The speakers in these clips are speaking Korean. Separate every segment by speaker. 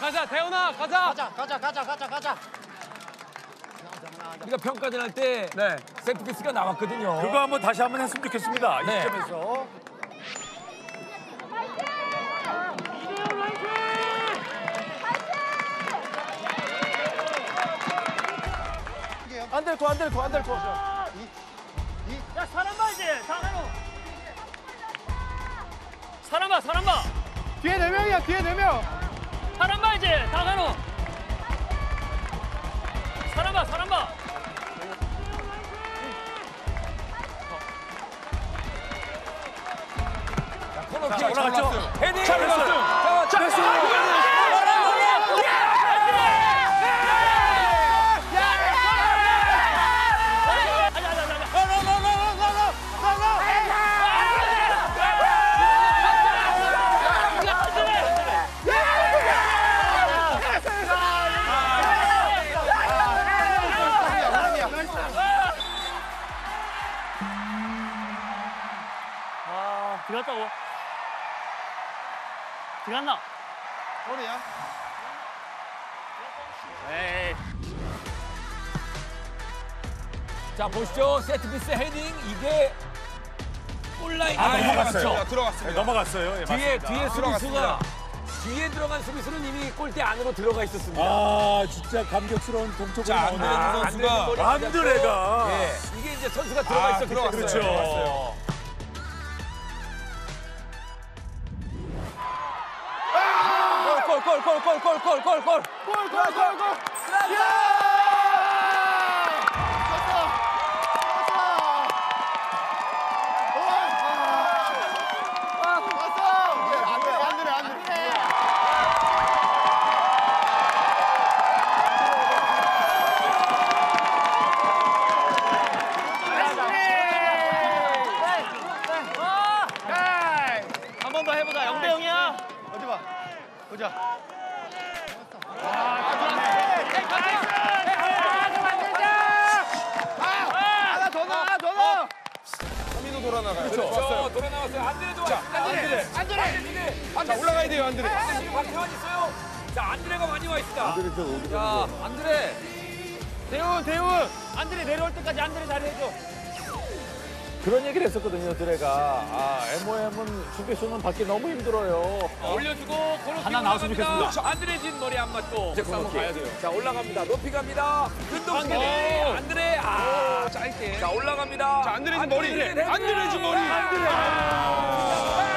Speaker 1: 가자 대훈아 가자.
Speaker 2: 가자 가자 가자 가자 가자.
Speaker 3: 우리가 평가전 할 때
Speaker 1: 네.
Speaker 3: 세트피스가 나왔거든요.
Speaker 4: 그거 한번 다시 한번 했으면 좋겠습니다.
Speaker 3: 네.
Speaker 4: 이 시점에서.
Speaker 2: 안될 거, 안 될 거, 안 될 거.
Speaker 1: 야 사람 봐 이제 사람. 사람 봐 사람 봐.
Speaker 2: 뒤에 네 명이야, 뒤에 네 명.
Speaker 1: 사람 봐 이제 다가노. 사람 봐 사람 봐.
Speaker 4: 자, 올라갔죠?
Speaker 3: 헤딩.
Speaker 4: 자.
Speaker 3: 자,
Speaker 1: 들어갔다고. 들어갔나?
Speaker 2: 소리야?
Speaker 1: 에이.
Speaker 3: 자 보시죠. 세트피스 헤딩 이게 골라인
Speaker 4: 아,
Speaker 3: 안에
Speaker 4: 넘어갔어요.
Speaker 3: 들어갔죠.
Speaker 4: 네, 넘어갔어요. 예,
Speaker 3: 뒤에
Speaker 4: 맞습니다.
Speaker 3: 뒤에 수비수가 뒤에 들어간 수비수는 이미 골대 안으로 들어가 있었습니다.
Speaker 4: 아, 진짜 감격스러운 동쪽을
Speaker 5: 자, 안드레
Speaker 4: 나오네요.
Speaker 5: 선수가
Speaker 3: 머리
Speaker 4: 안드레가.
Speaker 3: 예, 이게 이제 선수가 들어가
Speaker 5: 아,
Speaker 3: 있었기 때문에
Speaker 5: 들어갔어요.
Speaker 4: 그렇죠.
Speaker 3: 골, 골, 골, 골, 골, 골, 골. 골, 골, 골, 골.
Speaker 1: 한 번 더 해보자. 0대 0이야.
Speaker 2: 어디 봐. 보자. 하나 더 넣어.
Speaker 5: 서민호 돌아 나가요.
Speaker 3: 그렇죠. 돌아 나왔어요. 안드레도 안드레 안드레 안드레
Speaker 5: 자, 올라가야 돼요, 안드레.
Speaker 3: 안드레 지금 박태환 있어요. 자 안드레가 많이 와 있습니다. 안드레 저 자, 안드레
Speaker 1: 대훈 대훈. 안드레 내려올 때까지 안드레 잘해줘.
Speaker 6: 그런 얘기를 했었거든요, 드레가. 아, MOM은 수비수는 받기 너무 힘들어요.
Speaker 3: 올려주고 코너킥
Speaker 4: 하나 나왔으면. 좋겠습니다.
Speaker 3: 안드레 진 머리 안 맞고
Speaker 6: 이제 코너킥.
Speaker 3: 가야 돼요. 자 올라갑니다. 높이 갑니다. 근동기
Speaker 1: 안드레.
Speaker 3: 안드레 아 짧게. 자 올라갑니다.
Speaker 5: 자, 안드레 진 머리.
Speaker 3: 헤딩.
Speaker 5: 안드레 진 머리.
Speaker 3: 안드레.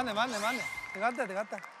Speaker 2: 맞네, 맞네, 맞네. 들어갔다, 들어갔다.